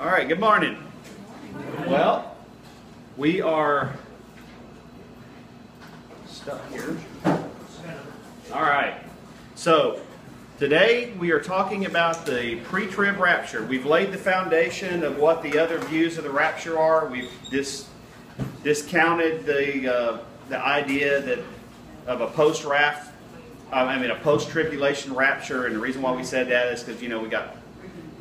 All right, good morning. Well, we are stuck here. All right, so today we are talking about the pre trib rapture. We've laid the foundation of what the other views of the rapture are. We've dis- discounted the, uh, the idea that of a post raft I mean, a post tribulation rapture, and the reason why we said that is because, you know, we got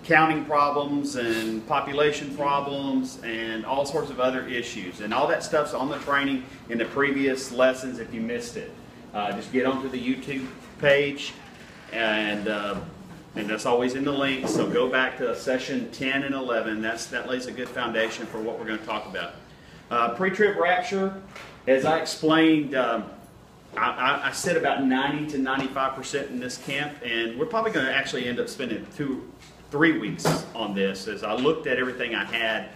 counting problems and population problems and all sorts of other issues. And all that stuff's on the training in the previous lessons if you missed it. Uh, just get onto the YouTube page and uh, and that's always in the link. So go back to session 10 and 11. That's that lays a good foundation for what we're going to talk about. Uh, pre-trib rapture, as I explained. Um, I, I, said about 90 to 95 percent in this camp, and we're probably going to actually end up spending two three weeks on this as I looked at everything I had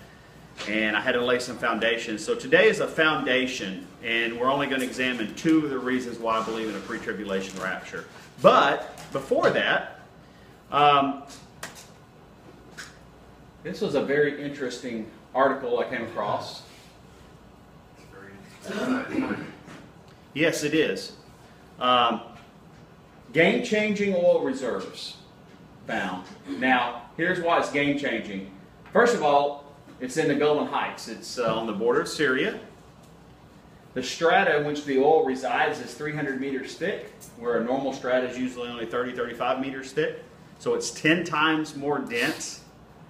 and I had to lay some foundations. So today is a foundation, and we're only going to examine two of the reasons why I believe in a pre-tribulation rapture. But before that, um, this was a very interesting article I came across. Yes, it is. Um, game-changing oil reserves found. Now, here's why it's game changing. First of all, it's in the Golan Heights. It's uh, on the border of Syria. The strata in which the oil resides is 300 meters thick, where a normal strata is usually only 30, 35 meters thick. So it's 10 times more dense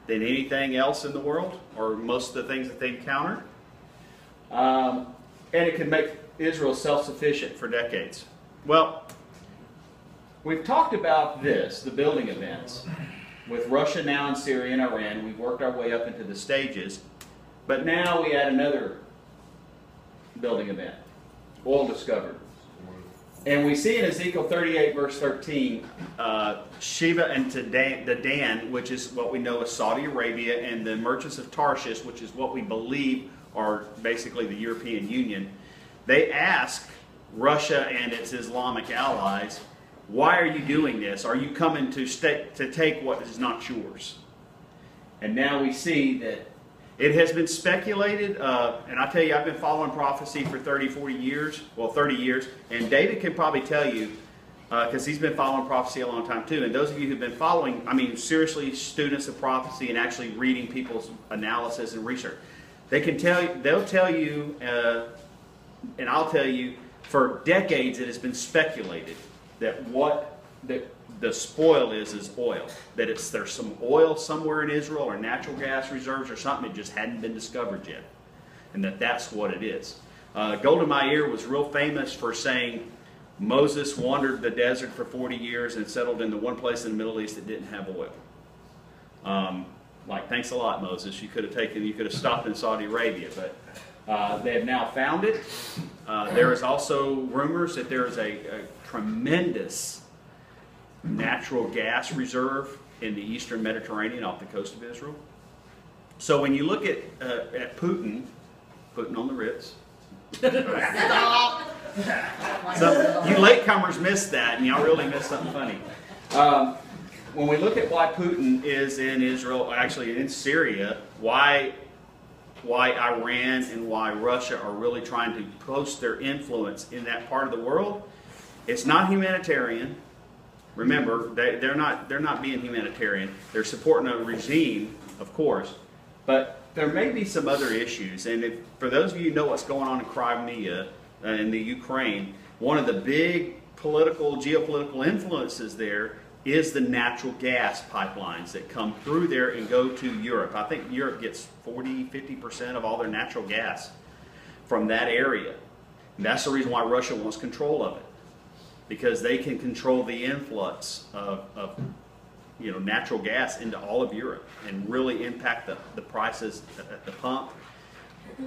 than anything else in the world, or most of the things that they encounter. Um, and it can make Israel self-sufficient for decades. Well, We've talked about this, the building events. With Russia now and Syria and Iran, we've worked our way up into the stages. But now we add another building event, oil discovered. And we see in Ezekiel 38, verse 13, uh, Sheba and Dedan, which is what we know as Saudi Arabia, and the merchants of Tarshish, which is what we believe are basically the European Union, they ask Russia and its Islamic allies why are you doing this? Are you coming to, to take what is not yours? And now we see that it has been speculated, uh, and I tell you, I've been following prophecy for 30, 40 years, well, 30 years, and David can probably tell you, because uh, he's been following prophecy a long time too, and those of you who've been following, I mean, seriously, students of prophecy and actually reading people's analysis and research, they can tell you, they'll tell you, uh, and I'll tell you, for decades it has been speculated that what the, the spoil is is oil. That it's there's some oil somewhere in Israel or natural gas reserves or something that just hadn't been discovered yet, and that that's what it is. Uh, Golda Meir was real famous for saying Moses wandered the desert for 40 years and settled in the one place in the Middle East that didn't have oil. Um, like, thanks a lot, Moses. You could have taken, you could have stopped in Saudi Arabia, but uh, they have now found it. Uh, there is also rumors that there is a, a tremendous natural gas reserve in the eastern Mediterranean off the coast of Israel. So when you look at, uh, at Putin, Putin on the Ritz, so you latecomers missed that, and y'all really missed something funny. Um, when we look at why Putin is in Israel, actually in Syria, why why Iran and why Russia are really trying to post their influence in that part of the world, it's not humanitarian. Remember, they, they're not they're not being humanitarian. They're supporting a regime, of course, but there may be some other issues. And if, for those of you who know what's going on in Crimea uh, in the Ukraine, one of the big political geopolitical influences there is the natural gas pipelines that come through there and go to Europe. I think Europe gets 40, 50% of all their natural gas from that area. And that's the reason why Russia wants control of it because they can control the influx of, of you know, natural gas into all of Europe and really impact the, the prices at the pump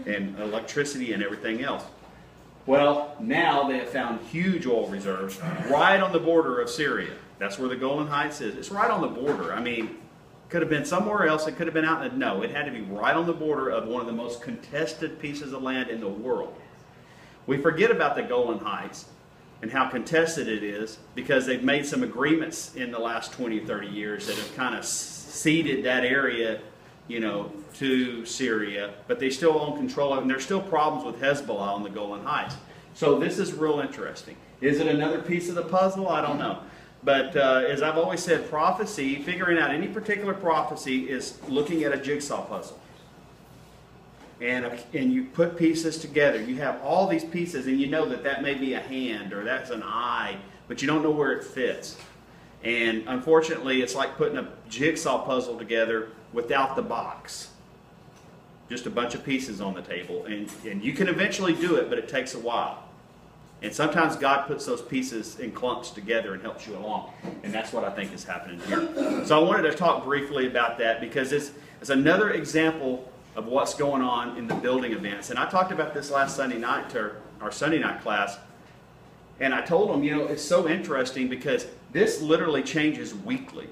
and electricity and everything else. Well, now they have found huge oil reserves right on the border of Syria. That's where the Golan Heights is. It's right on the border. I mean, could have been somewhere else. It could have been out in the, no, it had to be right on the border of one of the most contested pieces of land in the world. We forget about the Golan Heights and how contested it is because they've made some agreements in the last 20, 30 years that have kind of ceded that area you know, to Syria, but they still own control of it, and there's still problems with Hezbollah on the Golan Heights. So this is real interesting. Is it another piece of the puzzle? I don't know. But uh, as I've always said, prophecy, figuring out any particular prophecy, is looking at a jigsaw puzzle. And, uh, and you put pieces together. You have all these pieces, and you know that that may be a hand or that's an eye, but you don't know where it fits. And unfortunately, it's like putting a jigsaw puzzle together without the box. Just a bunch of pieces on the table. And, and you can eventually do it, but it takes a while. And sometimes God puts those pieces in clumps together and helps you along. And that's what I think is happening here. So I wanted to talk briefly about that because it's, it's another example of what's going on in the building events. And I talked about this last Sunday night to our Sunday night class. And I told them, you know, it's so interesting because this literally changes weekly.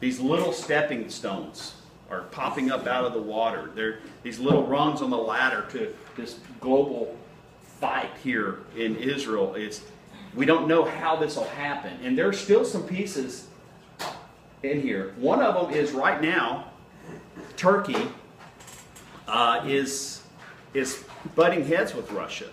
These little stepping stones are popping up out of the water. They're these little rungs on the ladder to this global fight here in Israel. Is we don't know how this will happen, and there's still some pieces in here. One of them is right now, Turkey uh, is is butting heads with Russia.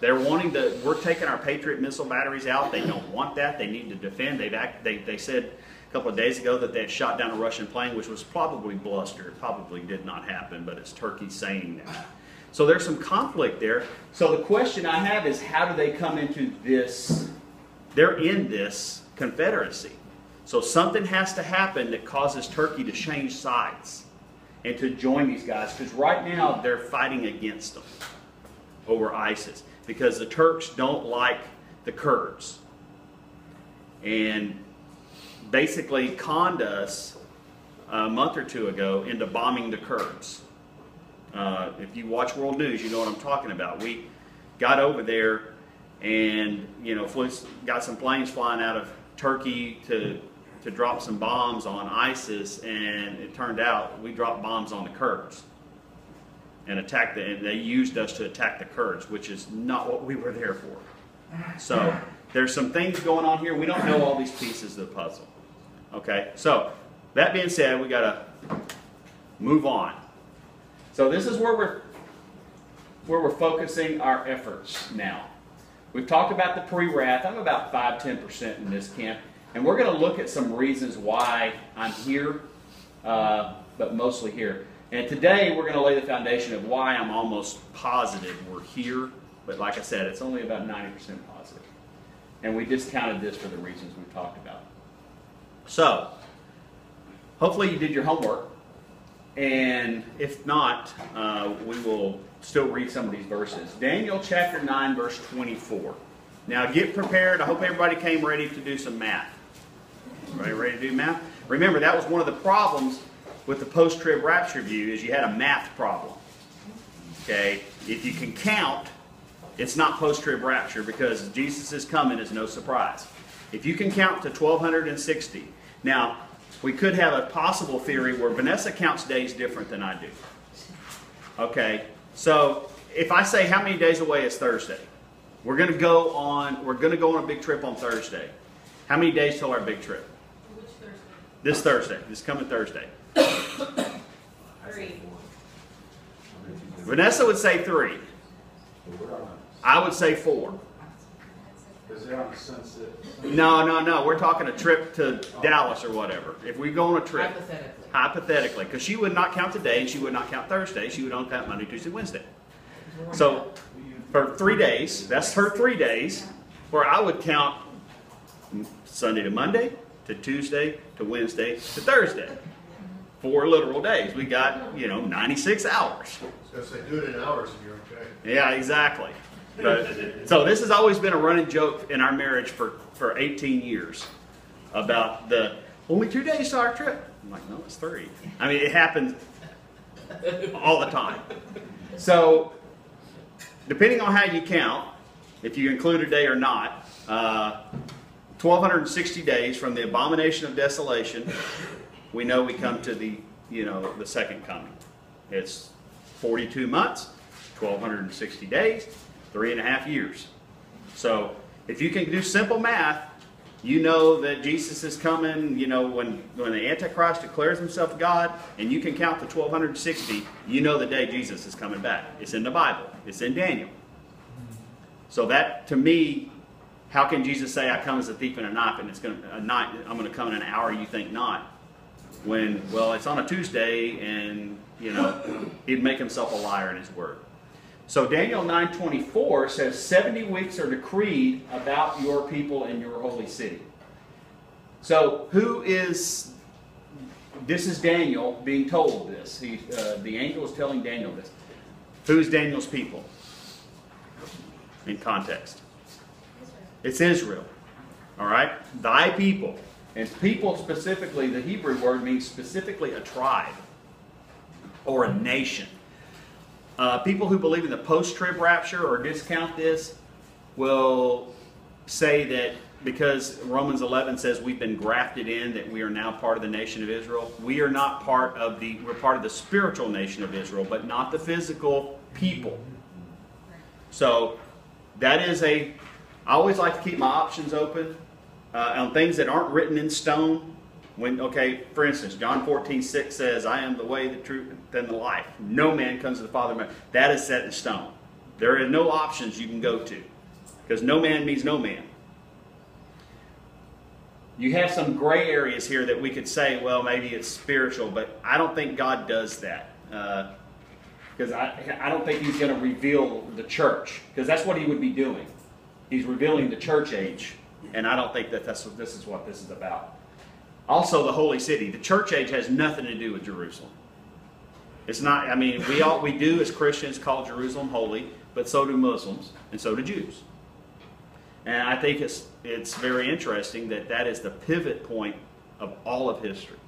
They're wanting to. We're taking our Patriot missile batteries out. They don't want that. They need to defend. They've act, they they said a couple of days ago that they had shot down a Russian plane, which was probably bluster. It probably did not happen, but it's Turkey saying that. So there's some conflict there. So the question I have is, how do they come into this? They're in this confederacy. So something has to happen that causes Turkey to change sides and to join these guys because right now they're fighting against them over ISIS because the Turks don't like the Kurds. And basically conned us a month or two ago into bombing the Kurds. Uh, if you watch World News, you know what I'm talking about. We got over there and, you know, flew, got some planes flying out of Turkey to, to drop some bombs on ISIS, and it turned out we dropped bombs on the Kurds and attacked the, and they used us to attack the Kurds, which is not what we were there for. So there's some things going on here. We don't know all these pieces of the puzzle. Okay, so that being said, we got to move on. So this is where we're where we're focusing our efforts now. We've talked about the pre-wrath. I'm about 5 10% in this camp. And we're going to look at some reasons why I'm here, uh, but mostly here. And today we're going to lay the foundation of why I'm almost positive we're here. But like I said, it's only about 90% positive. And we discounted this for the reasons we've talked about. So, hopefully you did your homework. And if not, uh, we will still read some of these verses. Daniel chapter 9, verse 24. Now get prepared. I hope everybody came ready to do some math. Everybody ready to do math? Remember, that was one of the problems with the post-trib rapture view is you had a math problem. Okay? If you can count, it's not post-trib rapture because Jesus is coming is no surprise. If you can count to 1260. Now, we could have a possible theory where Vanessa counts days different than I do. Okay? So, if I say how many days away is Thursday? We're going to go on we're going to go on a big trip on Thursday. How many days till our big trip? Which Thursday? This Thursday, this coming Thursday. Three. Vanessa would say three. I would say four. Because they're on the sunset. No, no, no. We're talking a trip to Dallas or whatever. If we go on a trip, Hypothetically. hypothetically, because she would not count today and she would not count Thursday. She would only count Monday, Tuesday, Wednesday. So for three days, that's her three days, where I would count Sunday to Monday, to Tuesday, to Wednesday, to Thursday. Four literal days. We got, you know, 96 hours. I was gonna say, do it in hours and you're okay. Yeah, exactly. But, so this has always been a running joke in our marriage for, for 18 years about the only two days to our trip. I'm like, no, it's three. I mean, it happens all the time. So, depending on how you count, if you include a day or not, uh, 1260 days from the abomination of desolation, we know we come to the, you know, the second coming. It's 42 months, 1260 days, three and a half years. So if you can do simple math, you know that Jesus is coming, you know, when, when the Antichrist declares himself God, and you can count to 1260, you know the day Jesus is coming back. It's in the Bible, it's in Daniel. So that, to me, how can Jesus say, I come as a thief in a night, and it's going to, a night, I'm going to come in an hour you think not? When, well, it's on a Tuesday, and, you know, he'd make himself a liar in his word. So Daniel 9:24 says 70 weeks are decreed about your people and your holy city. So who is this is Daniel being told this. He, uh, the angel is telling Daniel this. Who's Daniel's people? In context. It's Israel. All right? Thy people. And people specifically, the Hebrew word means specifically a tribe or a nation. Uh, people who believe in the post trib rapture or discount this will say that because Romans 11 says we've been grafted in, that we are now part of the nation of Israel. We are not part of the, we're part of the spiritual nation of Israel, but not the physical people. So that is a, I always like to keep my options open uh, on things that aren't written in stone. When, okay, for instance, John 14, 6 says, I am the way, the truth, and the life. No man comes to the Father. That is set in stone. There are no options you can go to. Because no man means no man. You have some gray areas here that we could say, well, maybe it's spiritual, but I don't think God does that. Because uh, I, I don't think He's going to reveal the church. Because that's what He would be doing. He's revealing the church age. And I don't think that that's, what, this is what this is about. Also, the holy city. The church age has nothing to do with Jerusalem. It's not, I mean, we all we do as Christians call Jerusalem holy, but so do Muslims and so do Jews. And I think it's it's very interesting that that is the pivot point of all of history.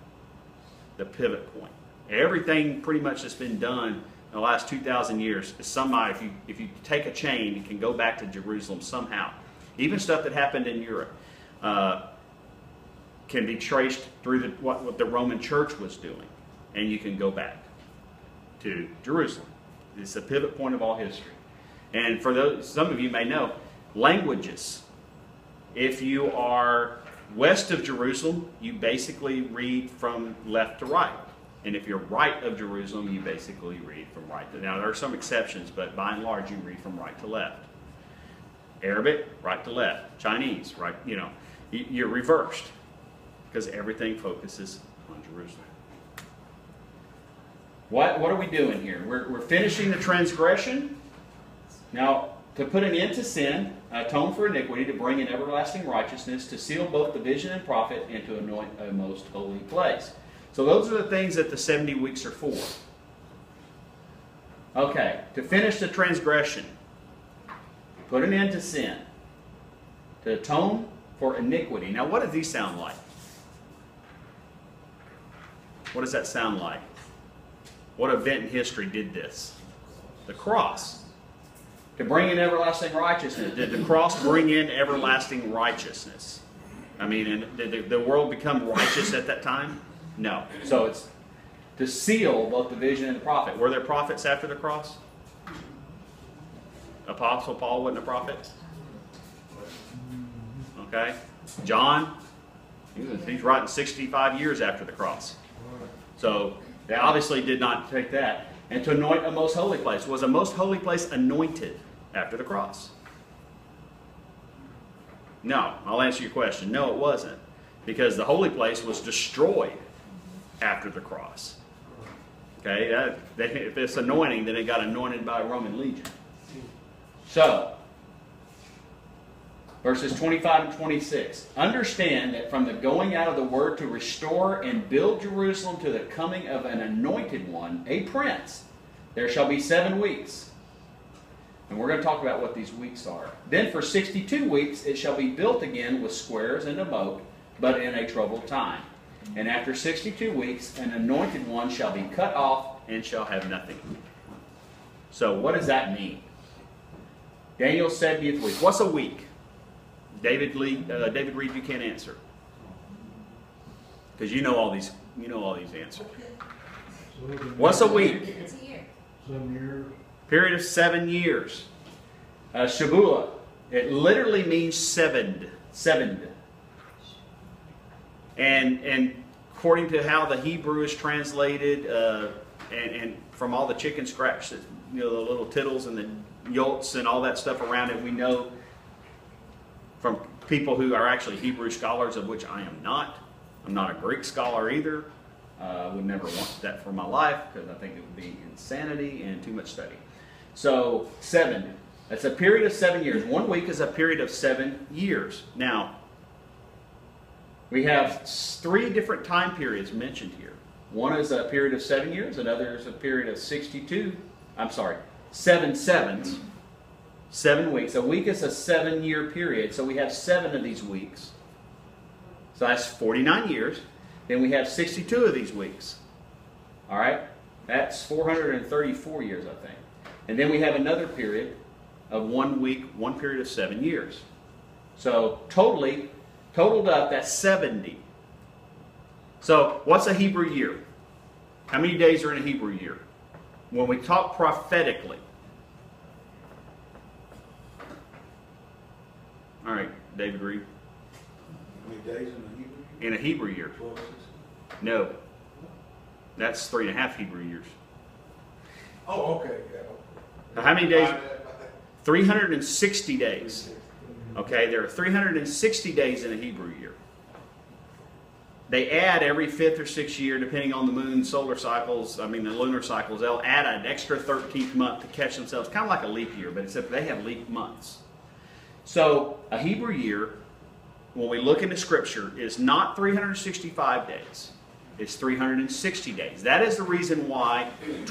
The pivot point. Everything pretty much that's been done in the last 2,000 years is somehow, if you, if you take a chain, it can go back to Jerusalem somehow. Even stuff that happened in Europe uh, can be traced through the, what, what the Roman church was doing. And you can go back to Jerusalem. It's a pivot point of all history. And for those, some of you may know, languages. If you are west of Jerusalem, you basically read from left to right. And if you're right of Jerusalem, you basically read from right to Now, there are some exceptions, but by and large, you read from right to left. Arabic, right to left. Chinese, right, you know, you're reversed because everything focuses on Jerusalem. What, what are we doing here? We're, we're finishing the transgression. Now, to put an end to sin, atone for iniquity, to bring in everlasting righteousness, to seal both the vision and prophet, and to anoint a most holy place. So those are the things that the 70 weeks are for. Okay, to finish the transgression, put an end to sin, to atone for iniquity. Now, what does these sound like? What does that sound like? What event in history did this? The cross. To bring in everlasting righteousness. Did the cross bring in everlasting righteousness? I mean, did the world become righteous at that time? No. So it's to seal both the vision and the prophet. Were there prophets after the cross? Apostle Paul wasn't a prophet? Okay. John, he's writing 65 years after the cross. So they obviously did not take that. And to anoint a most holy place. Was a most holy place anointed after the cross? No. I'll answer your question. No, it wasn't. Because the holy place was destroyed after the cross. Okay? That, if it's anointing, then it got anointed by a Roman legion. So, verses 25 and 26. Understand that from the going out of the word to restore and build Jerusalem to the coming of an anointed one, a prince, there shall be seven weeks. And we're going to talk about what these weeks are. Then for 62 weeks it shall be built again with squares and a moat, but in a troubled time. And after 62 weeks, an anointed one shall be cut off and shall have nothing. So what does that mean? Daniel's 70th week. What's a week? David Lee, uh, David Reed, you can't answer because you know all these. You know all these answers. What's a week? It's a year. Seven years. Period of seven years. Uh. It literally means sevened. Sevened. And, and according to how the Hebrew is translated, uh, and, and from all the chicken scratch, you know, the little tittles and the yolks and all that stuff around it, we know from people who are actually Hebrew scholars, of which I am not. I'm not a Greek scholar either. Uh, I would never want that for my life because I think it would be insanity and too much study. So, seven. That's a period of seven years. One week is a period of seven years. Now, we have three different time periods mentioned here. One is a period of seven years, another is a period of 62. I'm sorry, seven sevens, seven weeks. A week is a seven year period, so we have seven of these weeks. So that's 49 years. Then we have 62 of these weeks. All right? That's 434 years, I think. And then we have another period of one week, one period of seven years. So totally, totaled up, that's 70. So what's a Hebrew year? How many days are in a Hebrew year? When we talk prophetically. All right, David Reed. How many days in the Hebrew? In a Hebrew year. No. That's three and a half Hebrew years. Oh, okay, yeah. Now, how many days? 360 days. Okay, there are 360 days in a Hebrew year. They add every fifth or sixth year, depending on the moon, solar cycles, I mean the lunar cycles, they'll add an extra 13th month to catch themselves, kind of like a leap year, but except they have leap months. So a Hebrew year, when we look into Scripture, is not 365 days. It's 360 days. That is the reason why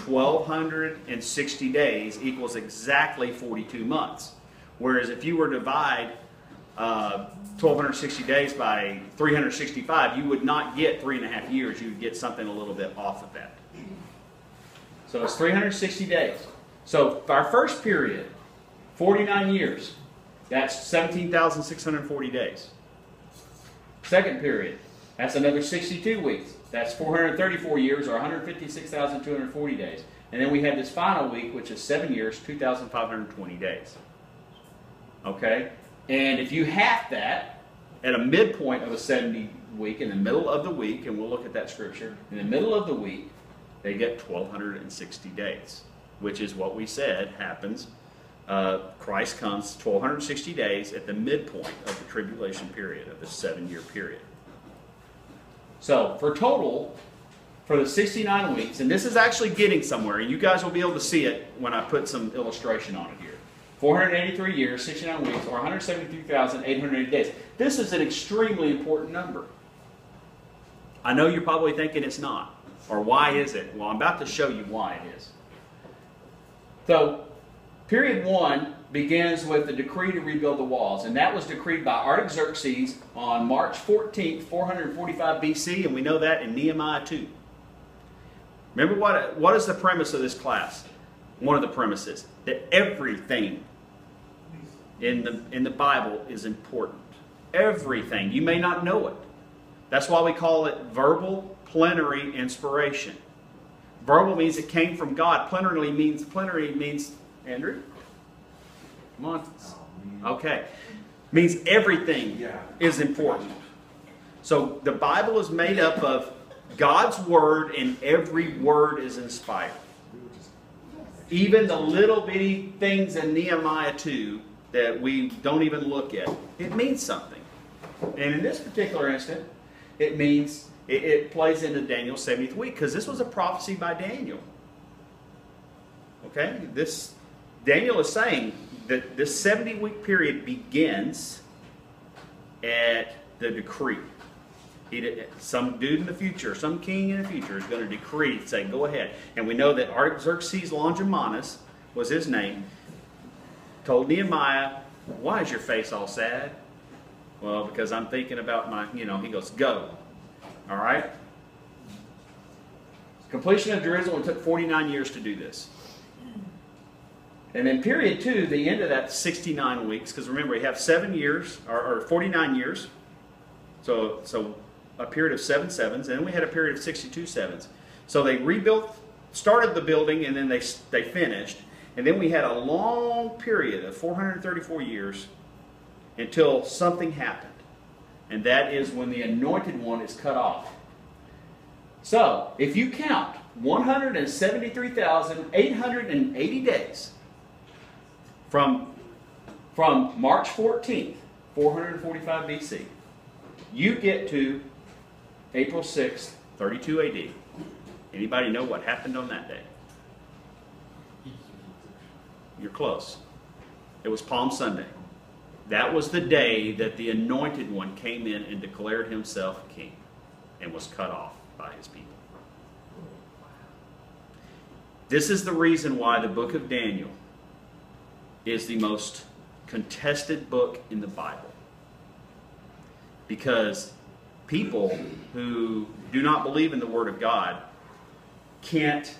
1,260 days equals exactly 42 months. Whereas if you were to divide uh, 1,260 days by 365, you would not get three and a half years. You would get something a little bit off of that. So it's 360 days. So our first period, 49 years, that's 17,640 days. Second period, that's another 62 weeks. That's 434 years or 156,240 days. And then we have this final week, which is seven years, 2,520 days. Okay? And if you half that at a midpoint of a 70 week, in the middle of the week, and we'll look at that scripture, in the middle of the week, they get 1,260 days, which is what we said happens. Uh, Christ comes 1,260 days at the midpoint of the tribulation period, of the seven year period. So, for total, for the 69 weeks, and this is actually getting somewhere, and you guys will be able to see it when I put some illustration on it here. 483 years, 69 weeks, or 173,880 days. This is an extremely important number. I know you're probably thinking it's not. Or why is it? Well, I'm about to show you why it is. So, period one begins with the decree to rebuild the walls, and that was decreed by Artaxerxes on March 14th, 445 BC, and we know that in Nehemiah 2. Remember what, what is the premise of this class? One of the premises that everything in the, in the Bible is important. Everything. You may not know it. That's why we call it verbal plenary inspiration. Verbal means it came from God. Plenary means plenary means Andrew. Come on. Oh, okay. Means everything Yeah. is important. So the Bible is made up of God's word, and every word is inspired. Even the little bitty things in Nehemiah 2 that we don't even look at, it means something. And in this particular instant, it means it, it plays into Daniel's 70th week because this was a prophecy by Daniel. Okay? This Daniel is saying that this 70 week period begins at the decree. Did, some dude in the future, some king in the future is going to decree, say, go ahead. And we know that Artaxerxes Longimanus was his name, told Nehemiah, why is your face all sad? Well, because I'm thinking about my, you know, he goes, go. All right? Completion of Jerusalem took 49 years to do this. And then period two, the end of that 69 weeks, because remember, we have seven years, or, or 49 years. So, so a period of seven sevens, and then we had a period of 62 sevens. So they rebuilt, started the building, and then they, they finished. And then we had a long period of 434 years until something happened. and that is when the anointed one is cut off. So, if you count 173,880 days from, from March 14th, 445 BC, you get to April 6th, 32 AD. Anybody know what happened on that day? You're close. It was Palm Sunday. That was the day that the anointed one came in and declared himself king and was cut off by his people. This is the reason why the book of Daniel is the most contested book in the Bible. Because people who do not believe in the Word of God can't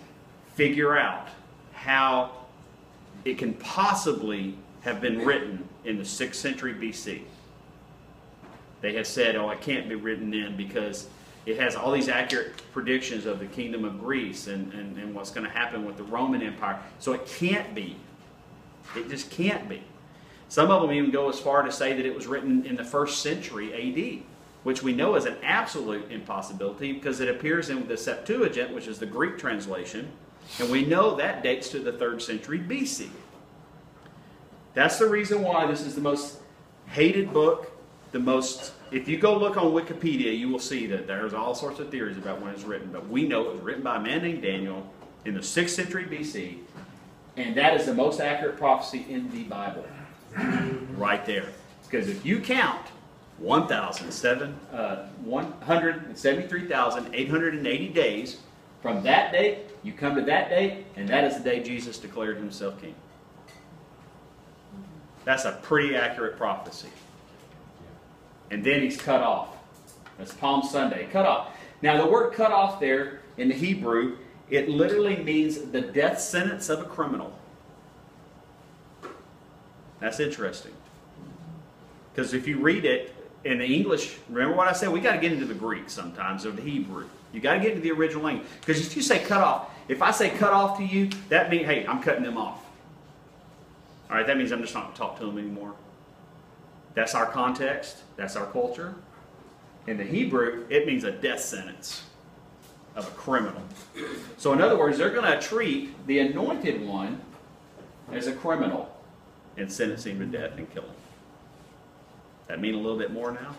figure out how it can possibly have been written in the 6th century BC. They have said, oh, it can't be written in because it has all these accurate predictions of the kingdom of Greece and, and, and what's going to happen with the Roman Empire. So it can't be. It just can't be. Some of them even go as far to say that it was written in the first century AD, which we know is an absolute impossibility because it appears in the Septuagint, which is the Greek translation, and we know that dates to the third century BC. That's the reason why this is the most hated book, the most if you go look on Wikipedia, you will see that there's all sorts of theories about when it's written, but we know it was written by a man named Daniel in the 6th century BC, and that is the most accurate prophecy in the Bible. right there. Because if you count 1,007, uh, 173,880 days from that date, you come to that date, and that is the day Jesus declared himself king. That's a pretty accurate prophecy. And then he's cut off. That's Palm Sunday, cut off. Now, the word cut off there in the Hebrew, it literally means the death sentence of a criminal. That's interesting. Because if you read it in the English, remember what I said? We got to get into the Greek sometimes, or the Hebrew. You got to get into the original language. Because if you say cut off, if I say cut off to you, that means, hey, I'm cutting them off. All right, that means I'm just not going to talk to them anymore. That's our context, that's our culture. In the Hebrew, it means a death sentence of a criminal. So, in other words, they're going to treat the anointed one as a criminal and sentence him to death and kill him. That mean a little bit more now?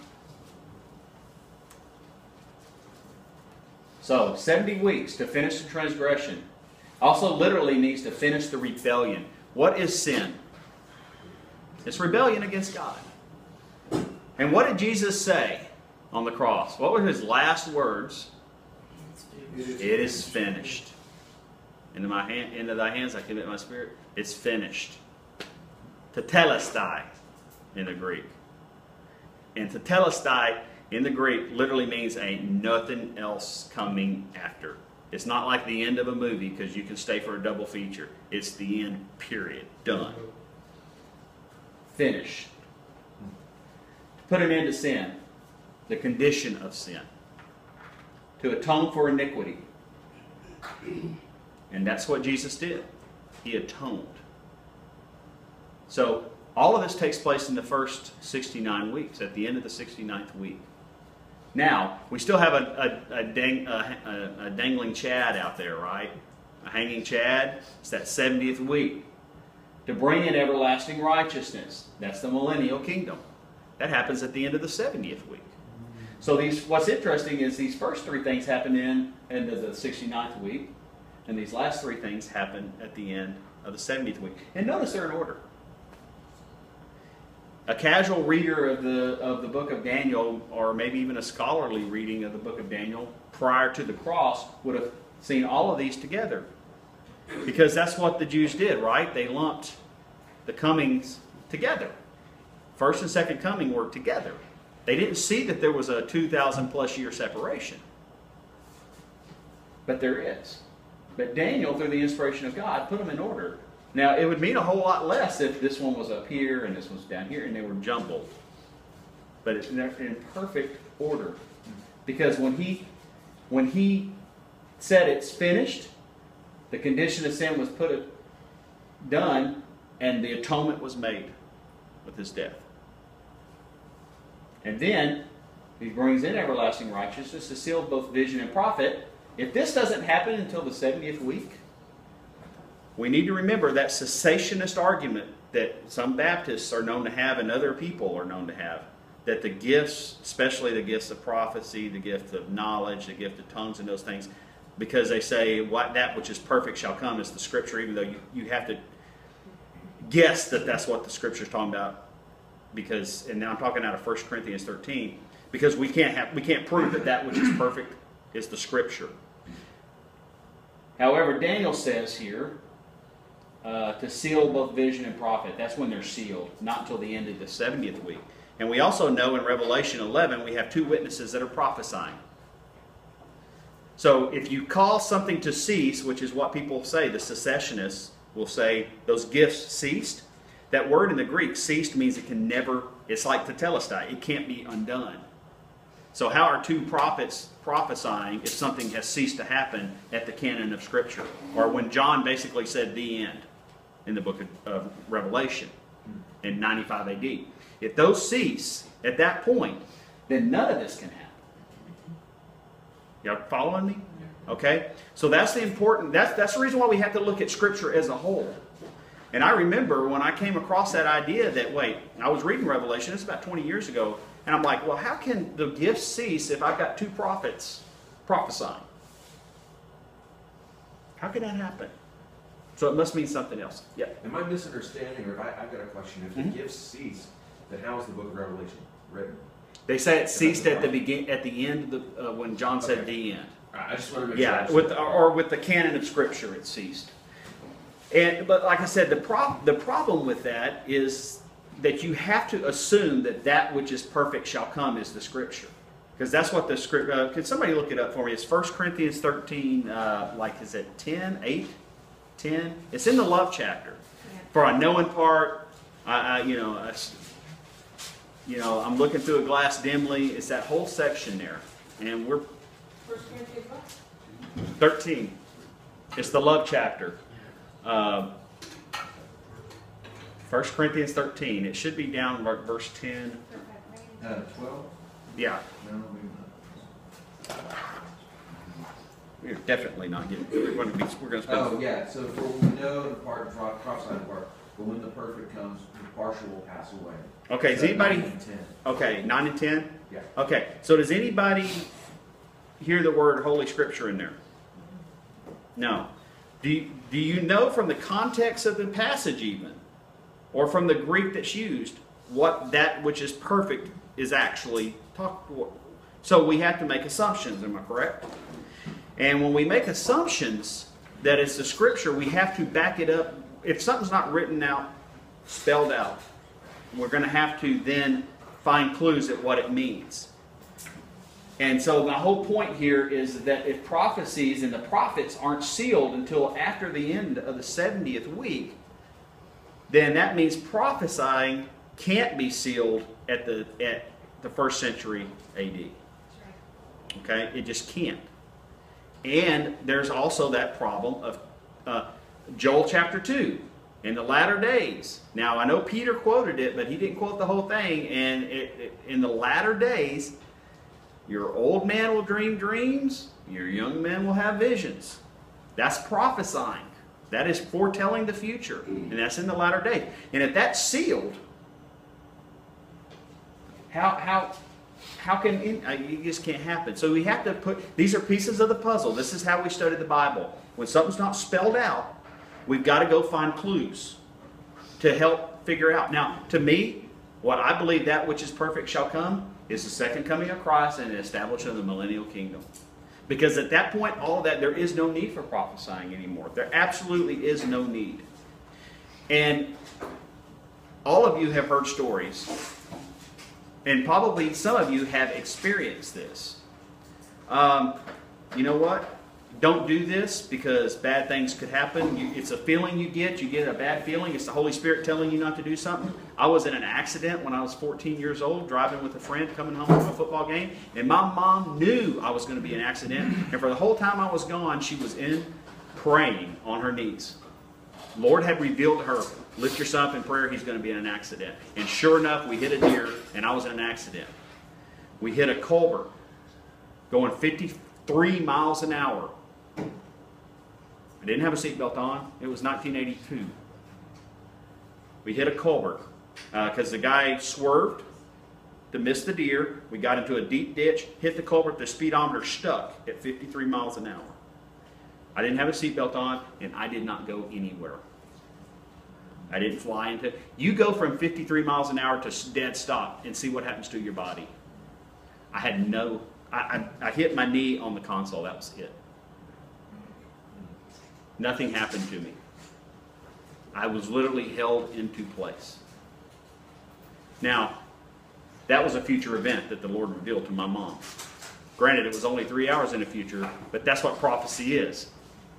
So, 70 weeks to finish the transgression. Also, literally means to finish the rebellion. What is sin? It's rebellion against God. And what did Jesus say on the cross? What were his last words? It is finished. Into my hand, into thy hands I commit my spirit. It's finished. Tetelestai in the Greek. And tetelestai in the Greek literally means ain't nothing else coming after. It's not like the end of a movie because you can stay for a double feature. It's the end, period. Done. Finished put an end to sin, the condition of sin, to atone for iniquity. And that's what Jesus did. He atoned. So, all of this takes place in the first 69 weeks, at the end of the 69th week. Now, we still have a, a, a, dang, a, dangling Chad out there, right? A hanging Chad. It's that 70th week. To bring in everlasting righteousness. That's the millennial kingdom. That happens at the end of the 70th week. So these, what's interesting is these first three things happen in end of the 69th week, and these last three things happen at the end of the 70th week. And notice they're in order. A casual reader of the of the book of Daniel, or maybe even a scholarly reading of the book of Daniel prior to the cross, would have seen all of these together. Because that's what the Jews did, right? They lumped the comings together. First and second coming were together. They didn't see that there was a 2,000 plus year separation. But there is. But Daniel, through the inspiration of God, put them in order. Now, it would mean a whole lot less if this one was up here and this one's down here and they were jumbled. But it's in perfect order. Because when he, when he said it's finished, the condition of sin was put done, and the atonement was made with his death. And then He brings in everlasting righteousness to seal both vision and prophet. If this doesn't happen until the 70th week, we need to remember that cessationist argument that some Baptists are known to have and other people are known to have that the gifts, especially the gifts of prophecy, the gift of knowledge, the gift of tongues, and those things, because they say what that which is perfect shall come is the scripture, even though you, you have to guess that that's what the scripture is talking about. Because, and now I'm talking out of 1 Corinthians 13, because we can't have we can't prove that that which is perfect is the scripture. However, Daniel says here uh, to seal both vision and prophet. That's when they're sealed, not until the end of the 70th week. And we also know in Revelation 11 we have two witnesses that are prophesying. So if you call something to cease, which is what people say, the cessationists will say those gifts ceased. That word in the Greek, ceased, means it can never, it's like tetelestai, it can't be undone. So how are two prophets prophesying if something has ceased to happen at the canon of Scripture? Or when John basically said the end in the book of, of Revelation in 95 AD. If those cease at that point, then none of this can happen. Y'all following me? Okay? So that's the important that's that's the reason why we have to look at scripture as a whole. And I remember when I came across that idea that wait, I was reading Revelation, it's about 20 years ago, and I'm like, well, how can the gifts cease if I've got two prophets prophesying? How can that happen? So it must mean something else. Yeah. Am I misunderstanding, or if I, I've got a question, if the Mhm. gifts cease, then how is the book of Revelation written? They say it ceased at the begin at the end of the, uh, when John said Okay. the end. I just want to make sure. Yeah, with or with the canon of Scripture, it ceased. And but like I said, the prob- the problem with that is that you have to assume that that which is perfect shall come is the Scripture, because that's what the script. Uh, can somebody look it up for me? It's 1 Corinthians thirteen. Uh, like is it 10, 8, 10? It's in the love chapter. For I know in part, I, I you know, I you know, I'm looking through a glass dimly. It's that whole section there, and we're First Corinthians 13. It's the love chapter. Um, 1 Corinthians 13. It should be down verse 10. Uh, twelve? Yeah, No, we we're definitely not getting. We're going to be. We're going to spend. Oh, yeah, so for we know in part, and pro- prophesy in part, but when the perfect comes, the partial will pass away. Okay. Does So anybody? nine. Okay. Nine and ten. Yeah. Okay. So does anybody hear the word Holy Scripture in there? No. Do you, do you know from the context of the passage even, or from the Greek that's used, what that which is perfect is actually talked? So we have to make assumptions. Am I correct? And when we make assumptions that it's the Scripture, we have to back it up. If something's not written out, spelled out, we're going to have to then find clues at what it means. And so my whole point here is that if prophecies and the prophets aren't sealed until after the end of the 70th week, then that means prophesying can't be sealed at the at the first century AD. Okay, it just can't. And there's also that problem of uh, Joel chapter 2 in the latter days. Now, I know Peter quoted it, but he didn't quote the whole thing. And it, it, in the latter days, your old man will dream dreams, your young man will have visions. That's prophesying. That is foretelling the future. And that's in the latter day. And if that's sealed, how, how, how can uh, it just can't happen? So we have to put these are pieces of the puzzle. This is how we study the Bible. When something's not spelled out, we've got to go find clues to help figure out. Now, to me, what I believe that which is perfect shall come is the second coming of Christ and the establishment of the millennial kingdom. Because at that point, all that, there is no need for prophesying anymore. There absolutely is no need. And all of you have heard stories and probably some of you have experienced this. Um, you know what? Don't do this because bad things could happen. You, it's a feeling you get. You get a bad feeling. It's the Holy Spirit telling you not to do something. I was in an accident when I was 14 years old, driving with a friend coming home from a football game, and my mom knew I was going to be in an accident. And for the whole time I was gone, she was in praying on her knees. Lord had revealed to her, lift your son up in prayer, he's going to be in an accident. And sure enough, we hit a deer, and I was in an accident. We hit a culvert going 53 miles an hour. I didn't have a seatbelt on. It was 1982. We hit a culvert uh, because the guy swerved to miss the deer. We got into a deep ditch, hit the culvert. The speedometer stuck at 53 miles an hour. I didn't have a seatbelt on, and I did not go anywhere. I didn't fly into. You go from 53 miles an hour to dead stop and see what happens to your body. I had no. I, I, I hit my knee on the console. That was it. Nothing happened to me. I was literally held into place. Now, that was a future event that the Lord revealed to my mom. Granted, it was only three hours in the future, but that's what prophecy is.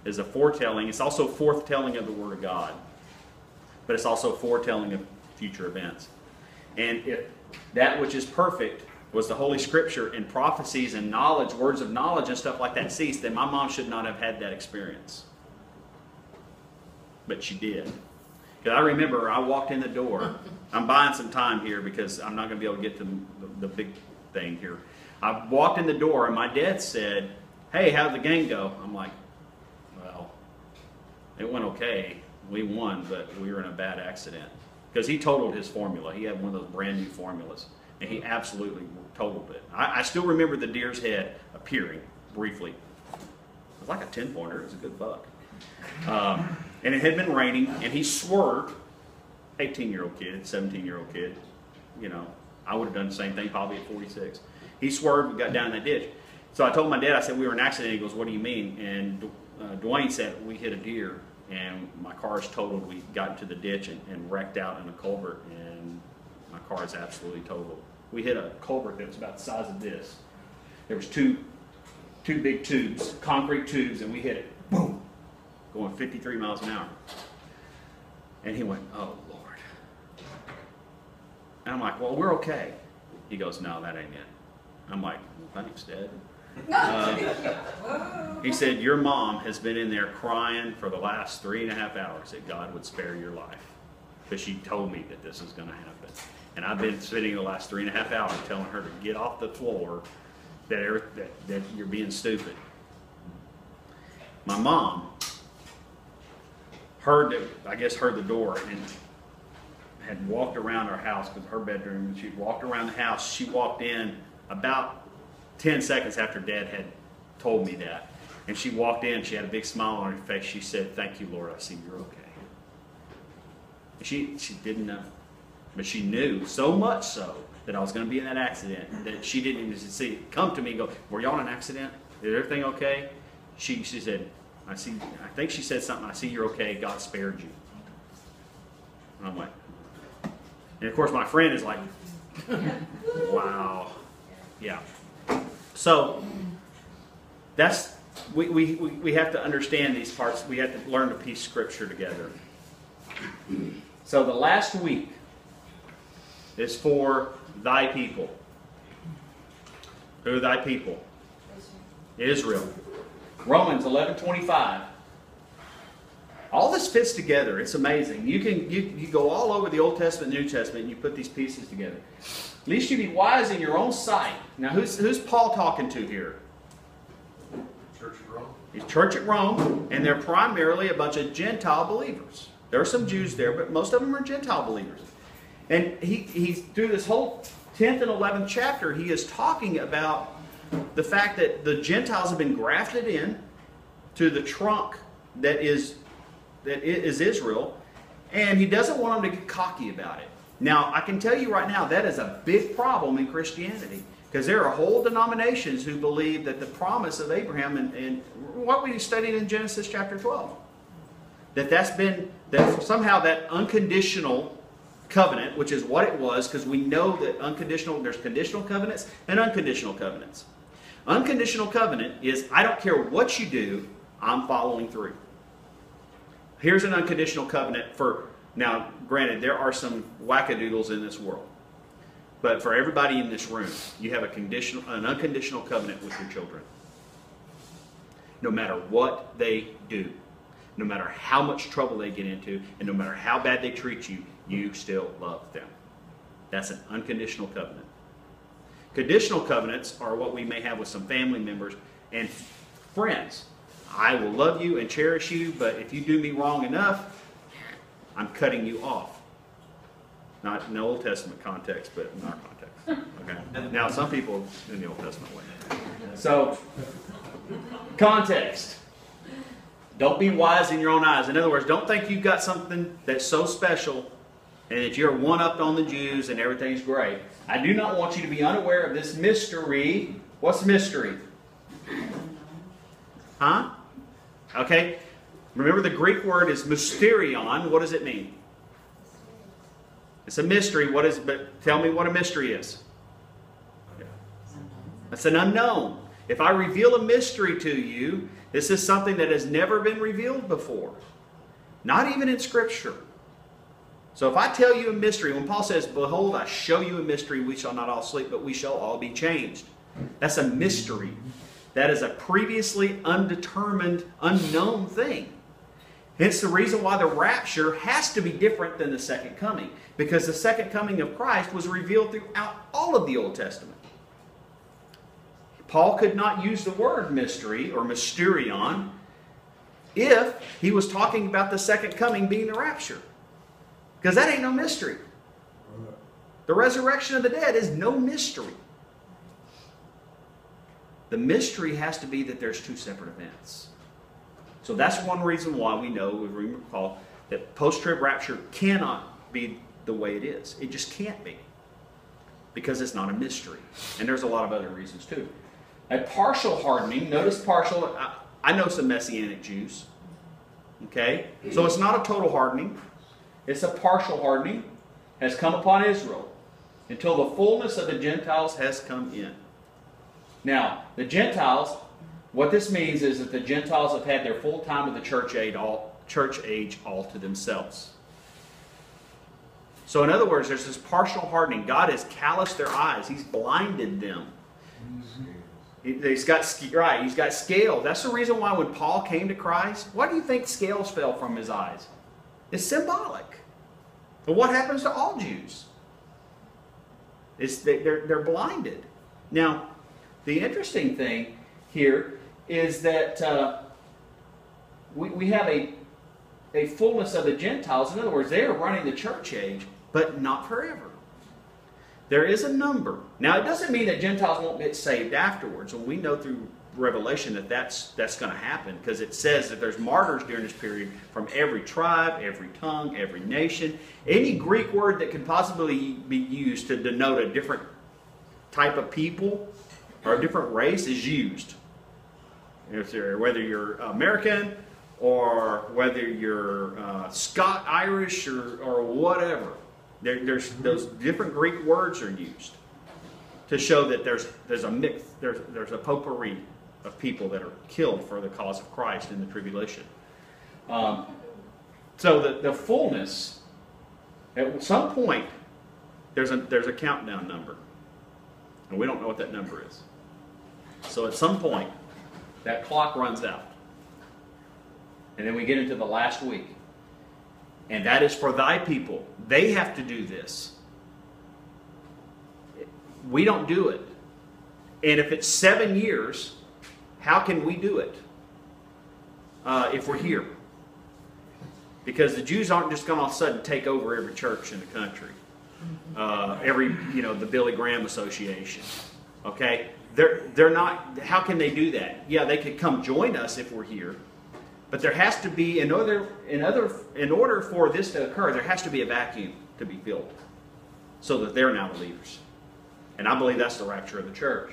Is a foretelling. It's also foretelling of the Word of God. But it's also foretelling of future events. And if that which is perfect was the Holy Scripture and prophecies and knowledge, words of knowledge and stuff like that ceased, then my mom should not have had that experience. But she did. Because I remember I walked in the door. I'm buying some time here because I'm not going to be able to get to the, the big thing here. I walked in the door and my dad said, Hey, how'd the game go? I'm like, Well, it went okay. We won, but we were in a bad accident. Because he totaled his formula. He had one of those brand new formulas. And he absolutely totaled it. I, I still remember the deer's head appearing briefly. It was like a 10 pointer. It was a good buck. Um, and it had been raining, and he swerved. 18 year old kid, 17 year old kid. You know, I would have done the same thing probably at 46. He swerved and got down in that ditch. So I told my dad, I said, we were in an accident. He goes, what do you mean? And uh, Dwayne said, we hit a deer, and my car is totaled. We got into the ditch and, and wrecked out in a culvert, and my car is absolutely totaled. We hit a culvert that was about the size of this. There was two, two big tubes, concrete tubes, and we hit it, boom, going 53 miles an hour. And he went, oh, Lord. And I'm like, well, we're okay. He goes, no, that ain't it. I'm like, well, thanks, Dad. Uh, he said, your mom has been in there crying for the last three and a half hours that God would spare your life. Because she told me that this is going to happen. And I've been sitting the last three and a half hours telling her to get off the floor, that, that, that you're being stupid. My mom heard that, I guess heard the door and had walked around our house because her bedroom, she walked around the house. She walked in about 10 seconds after dad had told me that. And she walked in, she had a big smile on her face. She said, Thank you, Lord, I see you're okay. And she, she didn't know. But she knew so much so that I was going to be in that accident that she didn't even see come to me and go, Were y'all in an accident? Is everything okay? She, she said, I see, I think she said something, I see you're okay, God spared you. And I'm like, and of course my friend is like, wow. Yeah. So that's we, we, we we have to understand these parts. We have to learn to piece scripture together. So the last week is for thy people. Who are thy people? Israel. Romans 11:25. All this fits together. It's amazing. You can you, you go all over the Old Testament, New Testament, and you put these pieces together. At least you be wise in your own sight. Now, who's who's Paul talking to here? Church at Rome. He's church at Rome, and they're primarily a bunch of Gentile believers. There are some Jews there, but most of them are Gentile believers. And he, he's through this whole 10th and 11th chapter, he is talking about the fact that the Gentiles have been grafted in to the trunk that is that is Israel, and he doesn't want them to get cocky about it. Now, I can tell you right now that is a big problem in Christianity because there are whole denominations who believe that the promise of Abraham and, and what we studied in Genesis chapter 12 that that's been that somehow that unconditional covenant, which is what it was, because we know that unconditional there's conditional covenants and unconditional covenants. Unconditional covenant is I don't care what you do, I'm following through. Here's an unconditional covenant for now. Granted, there are some wackadoodles in this world, but for everybody in this room, you have a conditional, an unconditional covenant with your children. No matter what they do, no matter how much trouble they get into, and no matter how bad they treat you, you still love them. That's an unconditional covenant. Conditional covenants are what we may have with some family members and friends. I will love you and cherish you, but if you do me wrong enough, I'm cutting you off. Not in the Old Testament context, but in our context. Okay. Now, some people in the Old Testament way. So, context. Don't be wise in your own eyes. In other words, don't think you've got something that's so special and that you're one up on the Jews and everything's great. I do not want you to be unaware of this mystery. What's mystery? Huh? Okay. Remember the Greek word is mysterion. What does it mean? It's a mystery. What is but tell me what a mystery is. It's an unknown. If I reveal a mystery to you, this is something that has never been revealed before. Not even in Scripture. So if I tell you a mystery, when Paul says, Behold, I show you a mystery, we shall not all sleep, but we shall all be changed. That's a mystery. That is a previously undetermined, unknown thing. Hence the reason why the rapture has to be different than the second coming. Because the second coming of Christ was revealed throughout all of the Old Testament. Paul could not use the word mystery or mysterion if he was talking about the second coming being the rapture. Because that ain't no mystery. The resurrection of the dead is no mystery. The mystery has to be that there's two separate events. So that's one reason why we know, we recall, that post trib rapture cannot be the way it is. It just can't be. Because it's not a mystery. And there's a lot of other reasons too. A partial hardening, notice partial, I, I know some Messianic Jews. Okay? So it's not a total hardening, it's a partial hardening, has come upon Israel until the fullness of the Gentiles has come in. Now, the Gentiles, what this means is that the Gentiles have had their full time of the church age all, church age all to themselves. So, in other words, there's this partial hardening. God has calloused their eyes, He's blinded them. He- He's got right. He's got scales. That's the reason why when Paul came to Christ, why do you think scales fell from his eyes? It's symbolic. But what happens to all Jews? Is they, they're they're blinded. Now, the interesting thing here is that uh, we we have a a fullness of the Gentiles. In other words, they are running the church age, but not forever. There is a number. Now, it doesn't mean that Gentiles won't get saved afterwards, and we know through Revelation that that's that's going to happen because it says that there's martyrs during this period from every tribe, every tongue, every nation. Any Greek word that could possibly be used to denote a different type of people or a different race is used. Whether you're American or whether you're uh, Scot Irish or, or whatever, there, there's those different Greek words are used to show that there's there's a mix there's there's a potpourri of people that are killed for the cause of Christ in the tribulation. Um, so the, the fullness at some point there's a there's a countdown number, and we don't know what that number is. So at some point that clock runs out, and then we get into the last week, and that is for thy people. They have to do this. We don't do it. And if it's seven years, how can we do it uh, if we're here? Because the Jews aren't just going to all of a sudden take over every church in the country, uh, every you know the Billy Graham Association. Okay, they're they're not. How can they do that? Yeah, they could come join us if we're here, but there has to be in order in other in order for this to occur, there has to be a vacuum to be filled, so that they're now the leaders. And I believe that's the rapture of the church.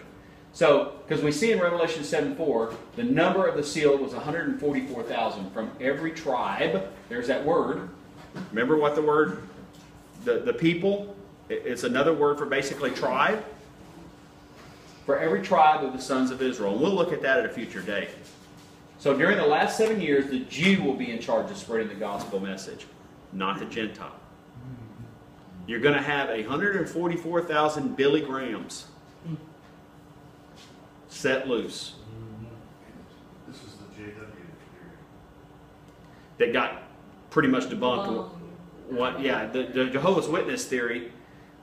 So, because we see in Revelation 7 4, the number of the sealed was 144,000 from every tribe. There's that word. Remember what the word, the, the people, it's another word for basically tribe. For every tribe of the sons of Israel. And we'll look at that at a future date. So, during the last seven years, the Jew will be in charge of spreading the gospel message, not the Gentile. You're going to have 144,000 Billy Grahams set loose This is the JW period. that got pretty much debunked. What? Yeah, the, the Jehovah's Witness theory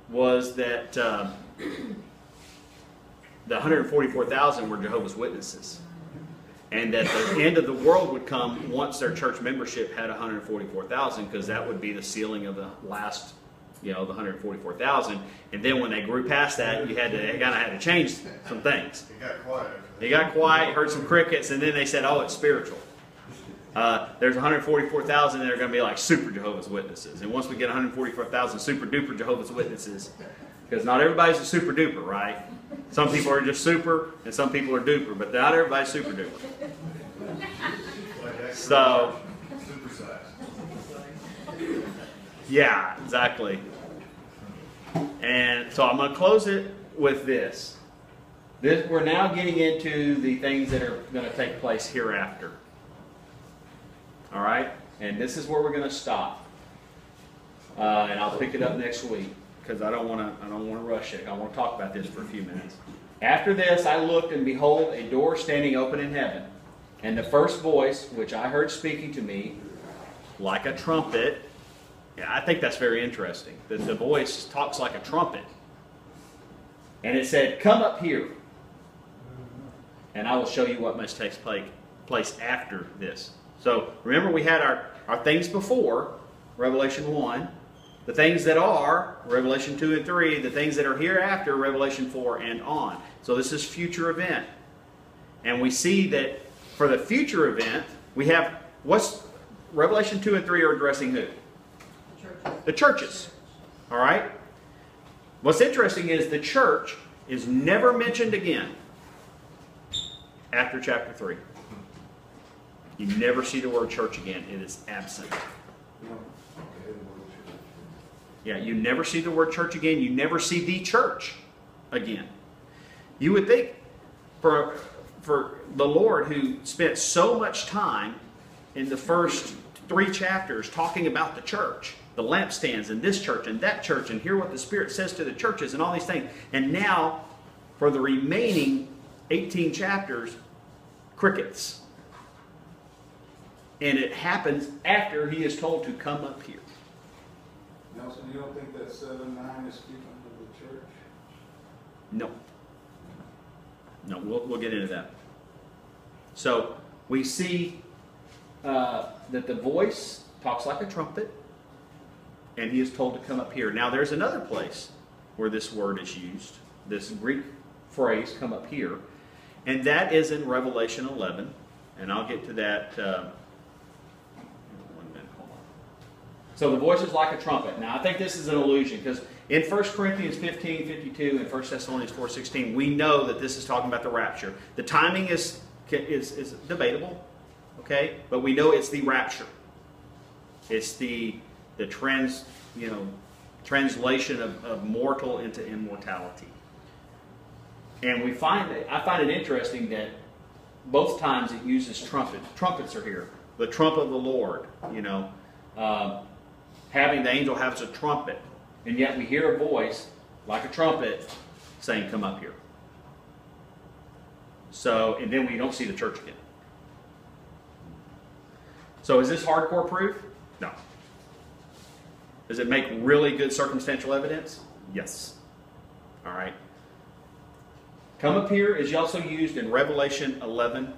was that uh, the 144,000 were Jehovah's Witnesses. And that the end of the world would come once their church membership had 144,000, because that would be the sealing of the last, you know, the 144,000. And then when they grew past that, you had to kind of had to change some things. It got quiet. that. got quiet, heard some crickets, and then they said, "Oh, it's spiritual." Uh, there's 144,000 that are going to be like super Jehovah's Witnesses, and once we get 144,000 super duper Jehovah's Witnesses, because not everybody's a super duper, right? Some people are just super, and some people are duper, but not everybody's super duper. So- Yeah, exactly. And so I'm going to close it with this. This we're now getting into the things that are going to take place hereafter. All right, and this is where we're going to stop. Uh, and I'll pick it up next week because I don't want to. I don't want to rush it. I want to talk about this for a few minutes. After this, I looked and behold, a door standing open in heaven, and the first voice which I heard speaking to me, like a trumpet. Yeah, I think that's very interesting. That the voice talks like a trumpet. And it said, Come up here, and I will show you what must take place, place after this. So remember, we had our, our things before, Revelation 1, the things that are, Revelation 2 and 3, the things that are hereafter, Revelation 4 and on. So this is future event. And we see that for the future event, we have what's Revelation 2 and 3 are addressing who? The churches. All right? What's interesting is the church is never mentioned again after chapter 3. You never see the word church again, it is absent. Yeah, you never see the word church again. You never see the church again. You would think for, for the Lord who spent so much time in the first three chapters talking about the church, the lampstands, and this church and that church, and hear what the Spirit says to the churches and all these things. And now, for the remaining 18 chapters, crickets. And it happens after he is told to come up here. Nelson, you don't think that seven nine is speaking of the church? No. No, we'll, we'll get into that. So we see uh, that the voice talks like a trumpet, and he is told to come up here. Now, there's another place where this word is used, this Greek phrase, come up here, and that is in Revelation 11, and I'll get to that. Uh, one minute. So the voice is like a trumpet. Now, I think this is an illusion because in 1 Corinthians 15, 52 and 1 Thessalonians 4, 16, we know that this is talking about the rapture. The timing is, is, is debatable, okay? But we know it's the rapture. It's the, the trans, you know, translation of, of mortal into immortality. And we find I find it interesting that both times it uses trumpet. Trumpets are here. The trump of the Lord, you know. Um, having the angel has a trumpet, and yet we hear a voice like a trumpet saying, Come up here. So, and then we don't see the church again. So, is this hardcore proof? No. Does it make really good circumstantial evidence? Yes. All right. Come up here is also used in Revelation 11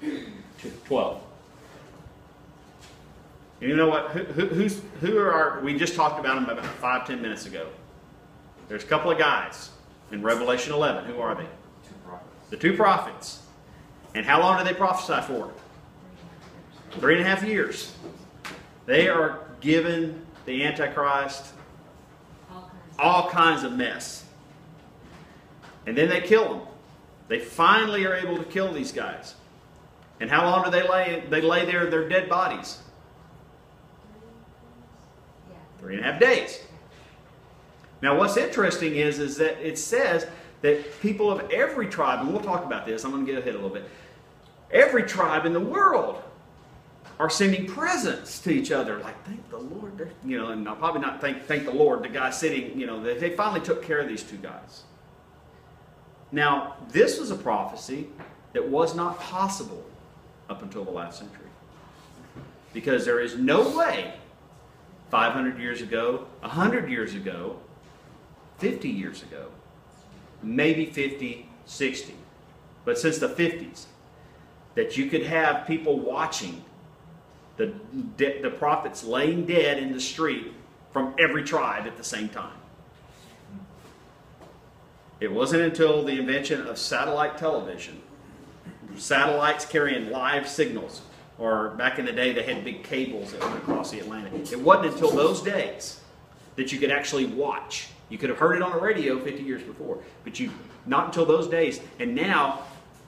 to 12. And you know what? Who, who, who's, who are our, we just talked about them about five, ten minutes ago. There's a couple of guys in Revelation 11. Who are they? Two. The two prophets. And how long do they prophesy for? Three and a half years. They are given the Antichrist All kinds. of mess. And then they kill them. They finally are able to kill these guys. And how long do they lay? They lay there their dead bodies. Three and a half days. Now, what's interesting is, is that it says that people of every tribe, and we'll talk about this, I'm going to get ahead a little bit. Every tribe in the world are sending presents to each other, like thank the Lord, you know, and I'll probably not thank thank the Lord. The guy sitting, you know, they, they finally took care of these two guys. Now, this was a prophecy that was not possible up until the last century, because there is no way 500 years ago, 100 years ago, 50 years ago, maybe 50, 60, but since the 50s, that you could have people watching the, de- the prophets laying dead in the street from every tribe at the same time. It wasn't until the invention of satellite television, satellites carrying live signals, or back in the day they had big cables that went across the Atlantic. It wasn't until those days that you could actually watch. You could have heard it on the radio 50 years before, but you not until those days. And now,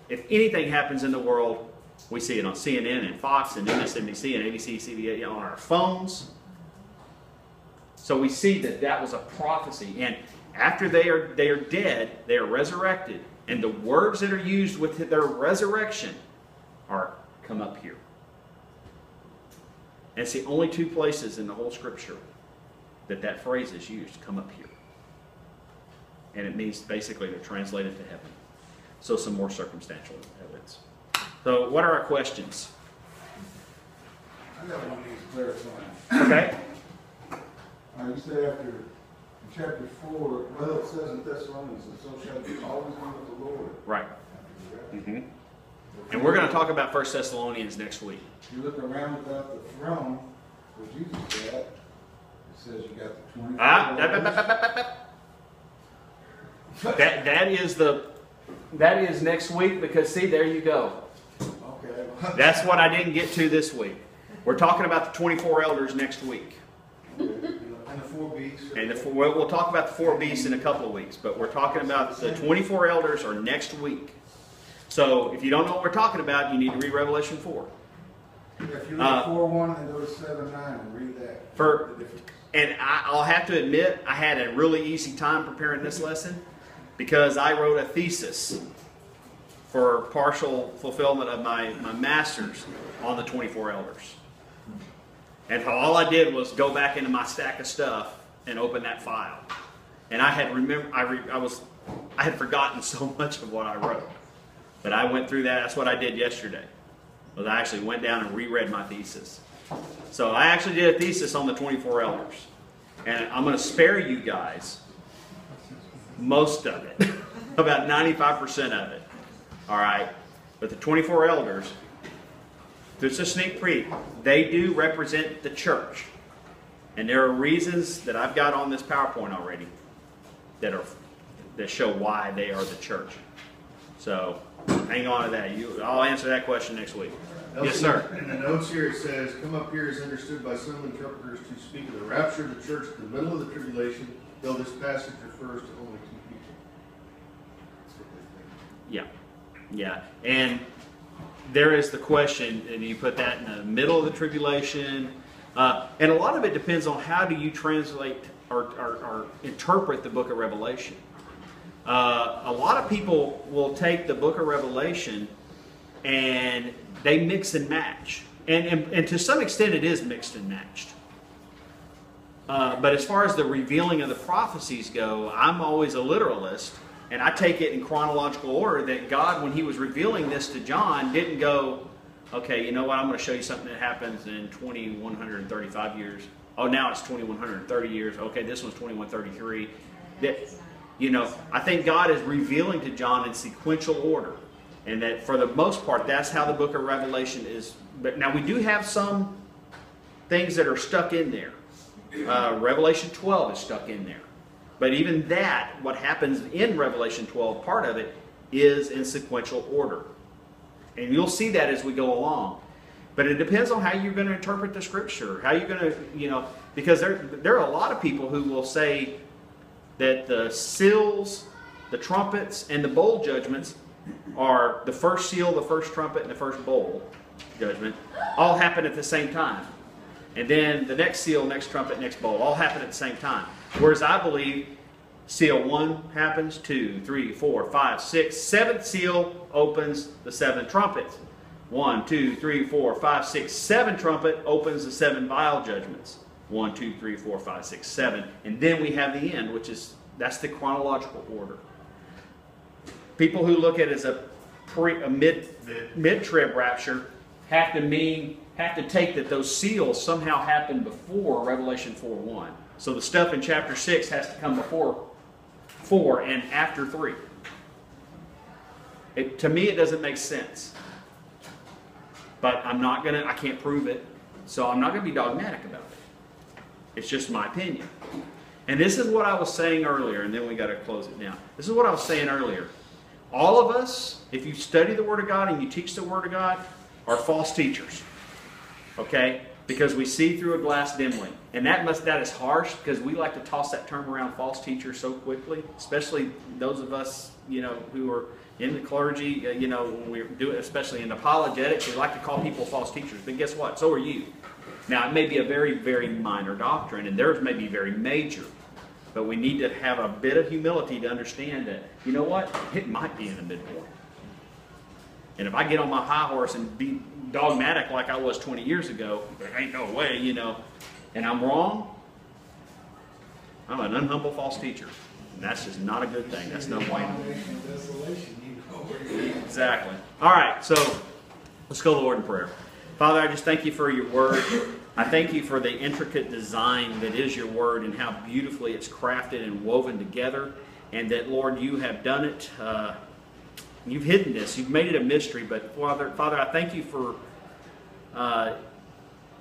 if anything happens in the world, we see it on CNN and Fox and MSNBC and ABC, CBS on our phones. So we see that that was a prophecy. And after they are they are dead, they are resurrected, and the words that are used with their resurrection are come up here. And it's the only two places in the whole Scripture that that phrase is used. Come up here, and it means basically to translate it to heaven. So some more circumstantial evidence. So what are our questions? I got one of these clarifying. Okay. Uh, you said after, chapter four, well, it says in Thessalonians, and so shall you always be with the Lord. Right. Mm-hmm. And we're going to talk about First Thessalonians next week. You look around about the throne where Jesus at, it says you got the twenty. Ah, that that is the that is next week because see there you go. That's what I didn't get to this week. We're talking about the 24 elders next week. And the four beasts. And the, four- we'll, we'll talk about the four beasts in a couple of weeks, but we're talking about the 24 elders are next week. So if you don't know what we're talking about, you need to read Revelation 4. If you Uh, four one and go to seven nine and read that. For- And I, I'll have to admit, I had a really easy time preparing this lesson because I wrote a thesis for partial fulfillment of my, my master's on the 24 elders. And all I did was go back into my stack of stuff and open that file. And I had remember I, re, I was I had forgotten so much of what I wrote. But I went through that. That's what I did yesterday. Was I actually went down and reread my thesis. So I actually did a thesis on the 24 elders. And I'm going to spare you guys most of it, about 95% of it. All right? But the 24 elders, just a sneak peek, they do represent the church. And there are reasons that I've got on this PowerPoint already that are that show why they are the church. So hang on to that. You, I'll answer that question next week. Yes, sir. In the notes here, it says, "Come up here is understood by some interpreters to speak of the rapture of the church in the middle of the tribulation, though this passage refers to only two people." That's what they think. Yeah, yeah, and there is the question, and you put that in the middle of the tribulation, uh, and a lot of it depends on how do you translate or, or, or interpret the Book of Revelation. Uh, a lot of people will take the Book of Revelation and they mix and match, and and, and to some extent it is mixed and matched. Uh, but as far as the revealing of the prophecies go, I'm always a literalist, and I take it in chronological order that God, when He was revealing this to John, didn't go, okay, you know what, I'm going to show you something that happens in 2135 years. Oh, now it's 2130 years. Okay, this one's 2133. That, you know, I think God is revealing to John in sequential order. And that for the most part, that's how the book of Revelation is. But now we do have some things that are stuck in there. Uh, Revelation 12 is stuck in there. But even that, what happens in Revelation 12, part of it, is in sequential order. And you'll see that as we go along. But it depends on how you're going to interpret the scripture. How you're going to, you know, because there, there are a lot of people who will say that the seals, the trumpets, and the bowl judgments are the first seal, the first trumpet, and the first bowl judgment all happen at the same time. And then the next seal, next trumpet, next bowl all happen at the same time. Whereas I believe seal one happens, two, three, four, five, six, seventh seal opens the seven trumpets. One, two, three, four, five, six, seven trumpet opens the seven vial judgments. One, two, three, four, five, six, seven. And then we have the end, which is that's the chronological order. People who look at it as a pre a mid mid trib rapture have to mean have to take that those seals somehow happened before Revelation 4 1. So the stuff in chapter 6 has to come before 4 and after 3. It, to me, it doesn't make sense. But I'm not gonna, I can't prove it, so I'm not gonna be dogmatic about it. It's just my opinion. And this is what I was saying earlier, and then we gotta close it down. This is what I was saying earlier. All of us, if you study the Word of God and you teach the Word of God, are false teachers. Okay? Because we see through a glass dimly. And that must that is harsh because we like to toss that term around false teacher so quickly, especially those of us, you know, who are in the clergy, uh, you know, when we do it, especially in apologetics, we like to call people false teachers. But guess what? So are you. Now, it may be a very, very minor doctrine, and theirs may be very major. But we need to have a bit of humility to understand that, you know what? It might be in the midpoint. And if I get on my high horse and be dogmatic like I was 20 years ago, there ain't no way, you know, and I'm wrong, I'm an unhumble false teacher. And that's just not a good thing. That's no way. Exactly. All right, so let's go to the Lord in prayer. Father, I just thank you for your word. I thank you for the intricate design that is your word and how beautifully it's crafted and woven together. And that, Lord, you have done it. Uh, you've hidden this. You've made it a mystery. But, Father, Father I thank you for uh,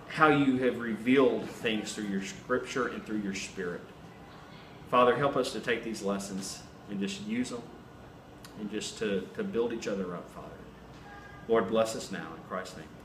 how you have revealed things through your scripture and through your spirit. Father, help us to take these lessons and just use them and just to, to build each other up, Father. Lord, bless us now. In Christ's name.